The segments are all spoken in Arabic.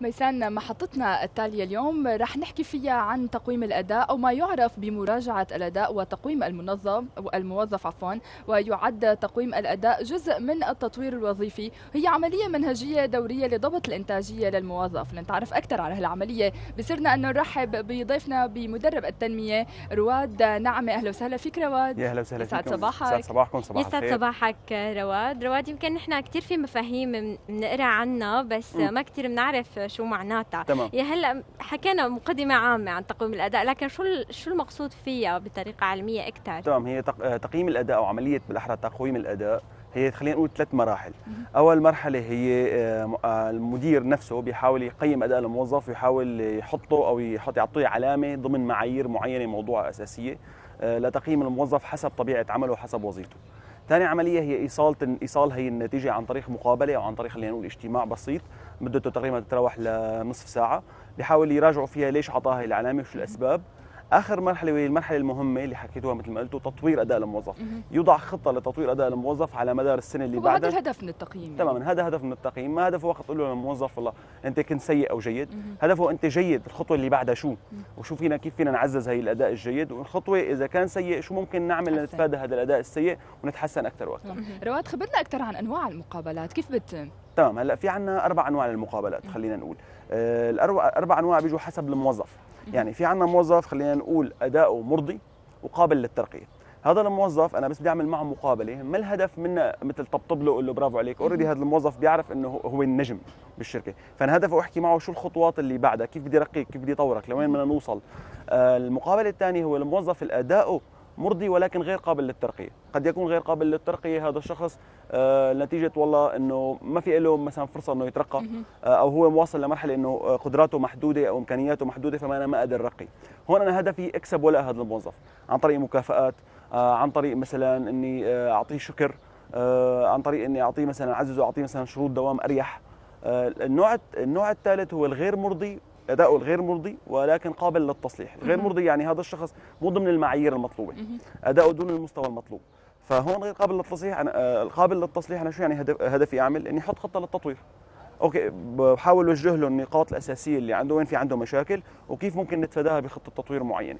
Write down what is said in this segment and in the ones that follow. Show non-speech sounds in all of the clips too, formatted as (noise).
ميسان محطتنا التالية اليوم رح نحكي فيها عن تقويم الأداء أو ما يعرف بمراجعة الأداء وتقويم المنظم الموظف عفوا ويعد تقويم الأداء جزء من التطوير الوظيفي. هي عملية منهجية دورية لضبط الإنتاجية للموظف. لنتعرف أكثر على هالعملية. بصيرنا أنه نرحب بضيفنا بمدرب التنمية رواد نعمة. أهلا وسهلا فيك رواد. يا أهلا وسهلا يسعد فيكم. صباحك. يسعد صباحكم. صباح يسعد صباحك رواد. رواد يمكن نحن كثير في مفاهيم بنقرأ عنها بس مم. ما كثير بنعرف شو معناتها. تمام. يا هلا حكينا مقدمة عامة عن تقويم الأداء لكن شو شو المقصود فيها بطريقة علمية أكثر؟ تمام هي آه، تقييم الأداء أو عملية بالأحرى تقويم الأداء هي خلينا نقول ثلاث مراحل. أول مرحلة هي آه، آه، المدير نفسه بيحاول يقيم أداء الموظف ويحاول يحطه أو يحط يعطيه علامة ضمن معايير معينة موضوع أساسية لتقييم الموظف حسب طبيعة عمله وحسب وظيفته. ثاني عملية هي ايصال إيصال هي النتيجة عن طريق مقابلة أو عن طريق خلينا نقول اجتماع بسيط. مدته تقريبا تتراوح لنصف ساعة. بيحاول يراجعوا فيها ليش اعطاها العلامه وشو الأسباب. آخر مرحلة وهي المرحلة المهمة اللي حكيتوها مثل ما قلتوا تطوير أداء الموظف. يوضع خطة لتطوير أداء الموظف على مدار السنة اللي وهذا بعدها الهدف من التقييم يعني. تماما هذا هدف من التقييم ما هدفه وقت تقول له للموظف والله أنت كنت سيء أو جيد. هدفه أنت جيد الخطوة اللي بعدها شو وشو فينا كيف فينا نعزز هي الأداء الجيد والخطوة إذا كان سيء شو ممكن نعمل حسن. لنتفادى هذا الأداء السيء ونتحسن أكثر وأكثر. رواد خبرنا أكثر عن أنواع المقابلات كيف بتتم؟ تمام هلأ في عندنا أربع أنواع للمقابلات خلينا نقول آه، الاربع أربع أنواع بيجوا حسب الموظف يعني في عندنا موظف خلينا نقول أداؤه مرضي وقابل للترقية. هذا الموظف أنا بس بدي أعمل معه مقابلة ما الهدف منه مش طبطب له له برافو عليك. already هذا الموظف بيعرف إنه هو- النجم بالشركة. فأنا هدفي أحكي معه شو الخطوات اللي بعدها كيف بدي أرقيك كيف بدي أطورك لوين بدنا نوصل. آه، المقابلة الثانية هو الموظف الاداء مرضي ولكن غير قابل للترقية. قد يكون غير قابل للترقية هذا الشخص آه، نتيجة والله إنه ما في له مثلا فرصة إنه يترقى. آه، أو هو واصل لمرحلة إنه آه، قدراته محدودة أو إمكانياته محدودة فما أنا ما أقدر أرقي. هون أنا هدفي أكسب ولاء هذا الموظف عن طريق مكافآت عن طريق مثلا إني أعطيه شكر عن طريق إني أعطيه مثلا أعززه أعطيه مثلا شروط دوام أريح. النوع النوع الثالث هو الغير مرضي اداؤه الغير مرضي ولكن قابل للتصليح. مهم. مرضي يعني هذا الشخص مو ضمن المعايير المطلوبة. اداؤه دون المستوى المطلوب. فهون غير قابل للتصليح أنا آه، القابل للتصليح أنا شو يعني هدف هدفي أعمل؟ إني أحط خطة للتطوير. أوكي بحاول أوجه له النقاط الأساسية اللي عنده وين في عنده مشاكل وكيف ممكن نتفاداها بخطة تطوير معينة.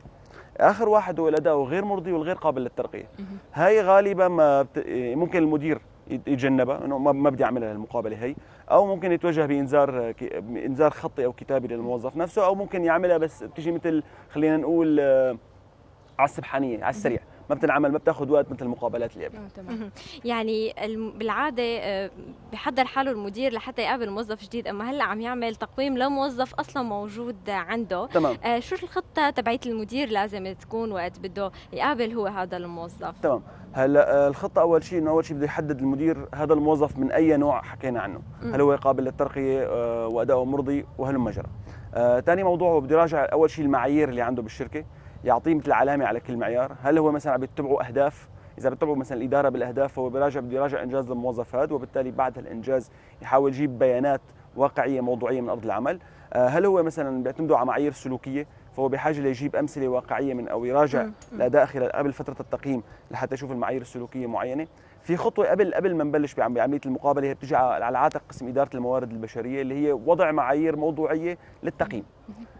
آخر واحد هو الأداء غير مرضي والغير قابل للترقية. هاي غالبا ما بت... ممكن المدير يتجنبها إنه ما بدي أعملها المقابله هي. أو ممكن يتوجه بإنذار انذار خطي أو كتابي للموظف نفسه أو ممكن يعملها بس بتيجي مثل خلينا نقول آه، على السبحانية على السريع. ما بتنعمل ما بتاخذ وقت مثل المقابلات اللي قبل آه، تمام. (laughs) يعني بالعادة آه، بحضر حاله المدير لحتى يقابل موظف جديد أما هلأ عم يعمل تقويم لموظف أصلا موجود عنده. تمام. آه، شو الخطة تبعت المدير لازم تكون وقت بده يقابل هو هذا الموظف؟ تمام. هلأ آه، الخطة أول شيء إنه أول شيء بده يحدد المدير هذا الموظف من أي نوع حكينا عنه. هل هو قابل للترقيه آه، وأداؤه مرضي وهلم جرى آه، ثاني موضوع هو بده يراجع أول شيء المعايير اللي عنده بالشركة. يعطيه مثل علامة على كل معيار. هل هو مثلا عم يتبعوا أهداف؟ إذا بتتبعوا مثلا الإدارة بالأهداف فهو بيراجع بده يراجع إنجاز الموظف هذا وبالتالي بعد الانجاز يحاول يجيب بيانات واقعية موضوعية من أرض العمل. آه، هل هو مثلا بيعتمدوا على معايير سلوكية؟ فهو بحاجة ليجيب أمثلة واقعية من أو يراجع. الاداء خلال قبل فترة التقييم لحتى يشوف المعايير السلوكية معينة. في خطوة قبل قبل ما نبلش بعم- بعملية المقابلة هي بتجي على عاتق قسم إدارة الموارد البشرية اللي هي وضع معايير موضوعية للتقييم.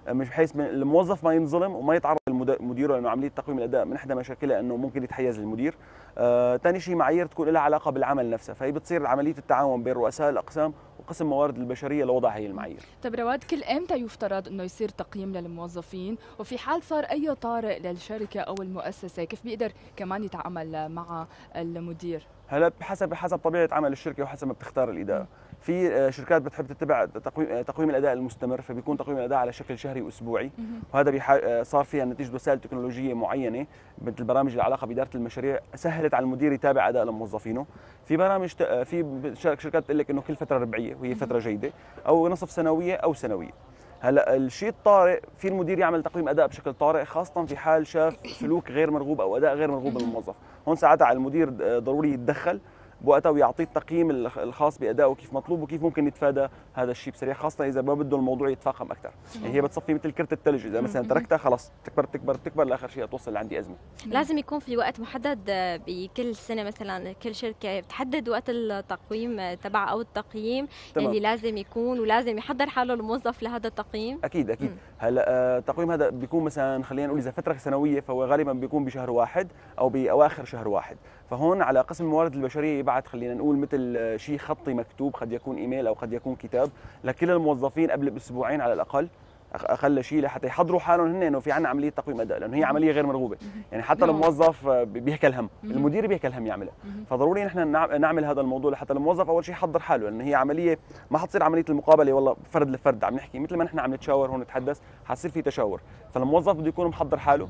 مش بحيث الموظف ما ينظلم وما يتعرض مديره لأنه عملية تقويم الأداء من إحدى مشاكلها إنه ممكن يتحيز للمدير. آه، ثاني شيء معايير تكون لها علاقة بالعمل نفسها فهي بتصير عملية التعاون بين رؤساء الأقسام وقسم موارد البشرية لوضع هي المعايير. طيب رواد كل إمتى يفترض إنه يصير تقييم للموظفين؟ وفي حال صار أي طارئ للشركة أو المؤسسة كيف بيقدر كمان يتعامل مع المدير؟ هلا بحسب حسب طبيعة عمل الشركة وحسب ما بتختار الإدارة. في آه، شركات بتحب تتبع تقويم آه، تقويم الأداء المستمر فبيكون تقويم الأداء على شكل شهري وأسبوعي. وهذا بيح... آه، صار فيها نتيجة وسائل تكنولوجية معينة مثل برامج العلاقة بإدارة المشاريع سهلت على المدير يتابع أداء موظفينه في برامج ت... في شركات بتقول لك إنه كل فترة ربعية وهي فترة جيدة أو نصف سنوية أو سنوية. هلأ الشيء الطارئ في المدير يعمل تقويم أداء بشكل طارئ خاصة في حال شاف سلوك غير مرغوب أو أداء غير مرغوب من الموظف هون ساعتها على المدير ضروري يتدخل بوقتها ويعطيه التقييم الخ- الخاص بأدائه كيف مطلوب وكيف ممكن يتفادى هذا الشيء بسريع خاصة إذا ما بده الموضوع يتفاقم أكثر يعني هي بتصفي مثل كرة الثلج إذا مثلا. تركتها خلص تكبر تكبر تكبر لآخر شيء توصل لعندي أزمة لازم يكون في وقت محدد آه، بكل سنة مثلا كل شركة بتحدد وقت التقويم آه، تبع أو التقييم تمام. اللي لازم يكون ولازم يحضر حاله الموظف لهذا التقييم أكيد أكيد. هلأ آه، التقويم هذا بيكون مثلا خلينا نقول إذا فترة سنوية فهو غالبا بيكون بشهر واحد أو بأواخر شهر واحد فهون على قسم الموارد البشرية يبعث خلينا نقول مثل آه، شيء خطي مكتوب قد يكون إيميل أو قد يكون كتاب لكل الموظفين قبل بأسبوعين على الأقل أقل شيء لحتى يحضروا حالهم هن إنه في عنا عملية تقويم أداء لأنه هي عملية غير مرغوبة يعني حتى نعم. الموظف آه، بيهكى الهم. المدير بيهكى الهم يعملها. فضروري نحن نع- نعمل هذا الموضوع لحتى الموظف أول شيء يحضر حاله لأن هي عملية ما حتصير عملية المقابلة والله فرد لفرد عم نحكي مثل ما نحن عم نتشاور هون نتحدث حتصير في تشاور فالموظف بده يكون محضر حاله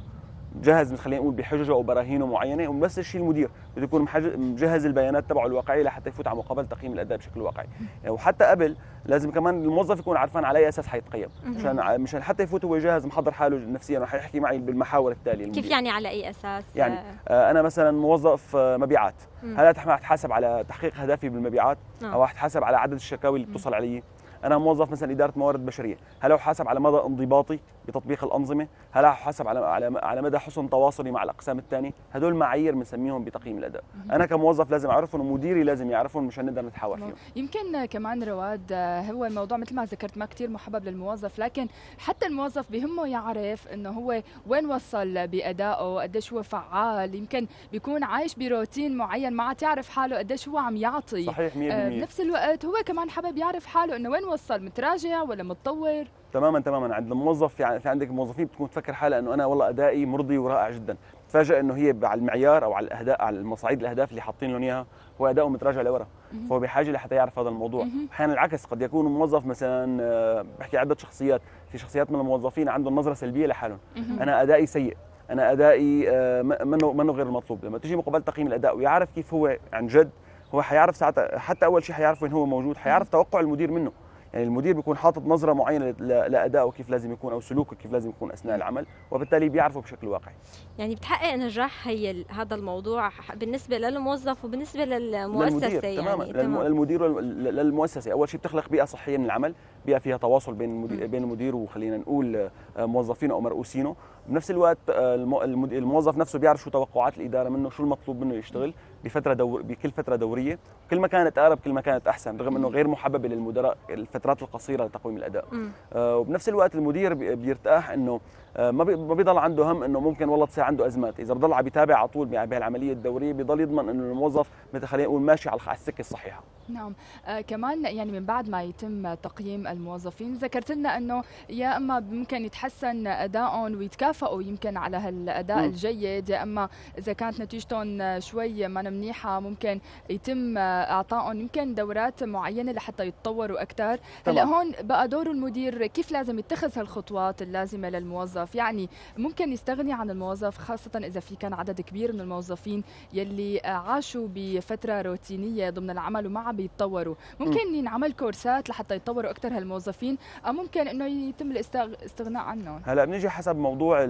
جاهز خلينا نقول بحججه أو براهينه معينة ونفس الشيء المدير بده يكون مجهز البيانات تبعه الواقعيه لحتى يفوت على مقابله تقييم الأداء بشكل واقعي. يعني وحتى قبل لازم كمان الموظف يكون عارفان على أي أساس حيتقيم. مشان مشان حتى يفوت هو جاهز محضر حاله نفسيا رح يحكي معي بالمحاور التالية كيف المدير. يعني على أي أساس؟ يعني آه، آه، أنا مثلا موظف آه، مبيعات. هل أتحاسب على تحقيق اهدافي بالمبيعات؟ نعم. أو أتحاسب على عدد الشكاوي اللي بتوصل علي؟ أنا موظف مثلا إدارة موارد بشرية. هل احاسب على مدى انضباطي بتطبيق الأنظمة؟ هل احاسب على على على مدى حسن تواصلي مع الأقسام الثانية هدول معايير بنسميهم بتقييم الأداء. أنا كموظف لازم أعرفهم ومديري لازم يعرفهم مشان نقدر نتحاور فيهم. يمكن كمان رواد آه، هو الموضوع مثل ما ذكرت ما كتير محبب للموظف لكن حتى الموظف بهمه يعرف إنه هو وين وصل بأدائه قديش هو فعال. يمكن بيكون عايش بروتين معين ما عاد يعرف حاله قديش هو عم يعطي. صحيح 100% آه، بنفس الوقت هو كمان حابب يعرف حاله إنه وين وصل متراجع ولا متطور؟ تماما تماما. عند الموظف في في عندك موظفين بتكون تفكر حالها إنه أنا والله أدائي مرضي ورائع جدا. تفاجئ إنه هي على المعيار أو على الاهداف على المصاعيد الأهداف اللي حاطين لهم إياها هو أداؤه متراجع لورا. فهو بحاجة لحتى يعرف هذا الموضوع. أحيانا العكس قد يكون موظف مثلا آه، بحكي عدة شخصيات. في شخصيات من الموظفين عندهم نظرة سلبية لحالهم. أنا أدائي سيء. أنا أدائي آه، منه منه غير المطلوب. لما تيجي مقابلة تقييم الأداء ويعرف كيف هو عن جد هو حيعرف ساعتها حتى أول شيء حيعرف وين هو موجود حيعرف توقع المدير منه. يعني المدير بيكون حاطط نظرة معينة لأدائه كيف لازم يكون أو سلوكه كيف لازم يكون أثناء العمل وبالتالي بيعرفه بشكل واقعي. يعني بتحقق نجاح هي هذا الموضوع بالنسبة للموظف وبالنسبة للمؤسسة للمدير يعني تماما. تمام. للمدير للمؤسسة. أول شيء بتخلق بيئة صحية من العمل بيئة فيها تواصل بين المدير بين المدير وخلينا نقول آه، موظفينه أو مرؤوسينه. بنفس الوقت آه، الموظف نفسه بيعرف شو توقعات الإدارة منه شو المطلوب منه يشتغل. بفترة دور بكل فترة دورية. كل ما كانت أقرب كل ما كانت أحسن رغم إنه غير محببة للمدراء الفترات القصيرة لتقويم الأداء. آه، وبنفس الوقت المدير بي- بيرتاح إنه آه، ما ما بيضل عنده هم إنه ممكن والله تصير عنده أزمات. إذا بضل عم يتابع على طول بهالعملية الدورية بيضل يضمن إنه الموظف مثل خلينا نقول ماشي على السكة الصحيحة. نعم. آه كمان يعني من بعد ما يتم تقييم الموظفين ذكرت لنا إنه يا إما ممكن يتحسن أدائهم ويتكافئوا يمكن على هالأداء مم. الجيد يا إما إذا كانت نتيجتهم شوي ما منيحة ممكن يتم اعطائهم يمكن دورات معينة لحتى يتطوروا أكثر هلأ. هون بقى دور المدير كيف لازم يتخذ هالخطوات اللازمة للموظف؟ يعني ممكن يستغني عن الموظف خاصة إذا في كان عدد كبير من الموظفين يلي عاشوا بفترة روتينية ضمن العمل وما عم بيتطوروا ممكن ينعمل كورسات لحتى يتطوروا أكثر هالموظفين أو ممكن إنه يتم الاستغناء عنهم. هلأ بنيجي حسب موضوع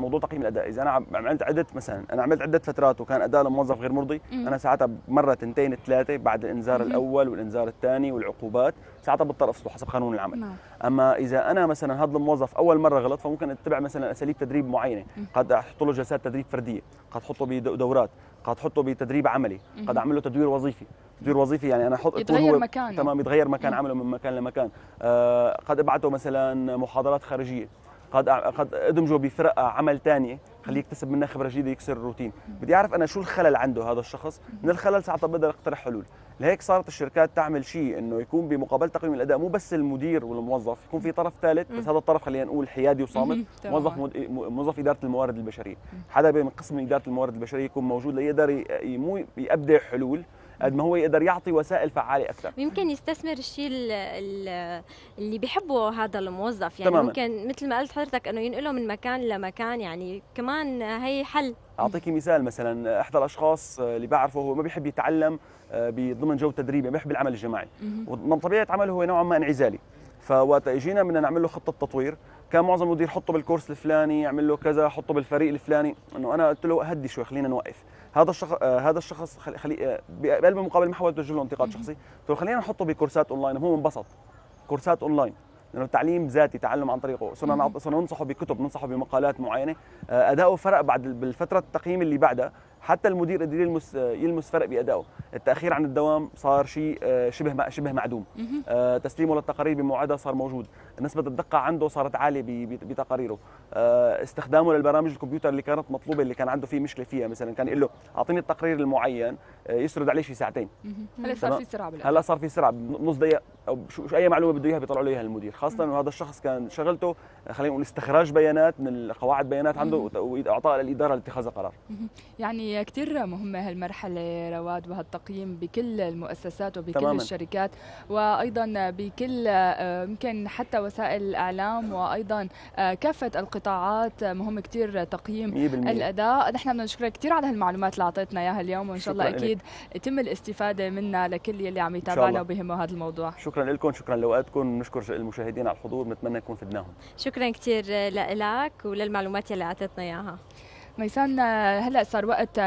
موضوع تقييم الأداء إذا أنا عم- عملت عدة مثلا أنا عملت عدة فترات وكان أداء الموظف غير مرضي مم. أنا ساعتها مرة تنتين ثلاثة بعد الإنذار مهم. الأول والإنذار الثاني والعقوبات ساعتها بضطر افصله حسب قانون العمل نعم أما إذا أنا مثلا هذا الموظف أول مرة غلط فممكن أتبع مثلا أساليب تدريب معينة مم. قد أحط له جلسات تدريب فردية قد أحطه بدورات قد أحطه بتدريب عملي قد مهم. أعمل له تدوير وظيفي تدوير وظيفي يعني أنا أحط يتغير هو مكانه تمام يتغير مكان مم. عمله من مكان لمكان آه قد أبعته مثلا محاضرات خارجية قد قد أدمجه بفرق عمل ثانية خليه يكتسب منها خبرة جديدة يكسر الروتين بدي أعرف أنا شو الخلل عنده هذا الشخص من الخلل ساعتها بقدر أقترح حلول لهيك صارت الشركات تعمل شيء إنه يكون بمقابله تقييم الأداء مو بس المدير والموظف يكون في طرف ثالث بس. هذا الطرف خلينا نقول حيادي وصامت. موظف. موظف إدارة الموارد البشرية حدا من قسم إدارة الموارد البشرية يكون موجود ليقدر مو يبدع حلول قد ما هو يقدر يعطي وسائل فعالة أكثر. يمكن يستثمر الشيء ال- ال- اللي بيحبه هذا الموظف. يعني تماماً. ممكن مثل ما قلت حضرتك إنه ينقله من مكان لمكان يعني كمان هي حل. اعطيكي مثال مثلا إحدى الأشخاص اللي بعرفه هو ما بيحب يتعلم آه، بضمن جو تدريبي ما بيحب العمل الجماعي. ومن طبيعة عمله هو نوعا ما انعزالي. فوقت اجينا بدنا نعمل له خطة تطوير. كان معظم المدير حطه بالكورس الفلاني يعمل له كذا حطه بالفريق الفلاني. إنه أنا قلت له هدي شوي خلينا نوقف. هذا الشخص آه هذا الشخص خلي, خلي بقلب المقابله ما حاولت اوجه له انتقاد شخصي. قلت له خلينا نحطه بكورسات أونلاين. وهو انبسط. كورسات أونلاين. لأنه التعليم ذاتي تعلم عن طريقه. صرنا. صرنا ننصحه بكتب ننصحه بمقالات معينة. آه، أداؤه فرق بعد بالفترة التقييم اللي بعدها. حتى المدير قدر يلمس آه، يلمس فرق بأدائه. التأخير عن الدوام صار شيء آه، شبه شبه معدوم. تسليمه للتقارير بموعدها صار موجود. نسبة الدقة عنده صارت عالية بتقاريره. استخدامه للبرامج الكمبيوتر اللي كانت مطلوبة اللي كان عنده فيه مشكلة فيها مثلا كان يقول له أعطيني التقرير المعين يسرد عليه شيء ساعتين. هلا صار في سرعه هلا صار في سرعه بنص دقيقة أو شو أي معلومة بده إياها بيطلعوا له إياها المدير. خاصة انه هذا الشخص كان شغلته خلينا نقول استخراج بيانات من قواعد بيانات عنده واعطائها للإدارة لاتخاذ القرار. يعني كثير مهمة هالمرحلة رواد وهالتقييم بكل المؤسسات وبكل تماماً. الشركات وأيضا بكل آه، يمكن حتى وسائل الإعلام وأيضا آه، كافة القطاعات. مهم كثير تقييم 100% الأداء. نحن بدنا نشكرك كثير على هالمعلومات اللي أعطيتنا إياها اليوم وإن شاء الله أكيد يتم الاستفادة منها لكل يلي عم يتابعنا وبهمه هذا الموضوع. شكرا لكم شكرا لوقتكم نشكر المشاهدين على الحضور بنتمنى نكون فدناهم. شكرا كثير لك وللمعلومات اللي أعطيتنا إياها. ميسان هلأ صار وقت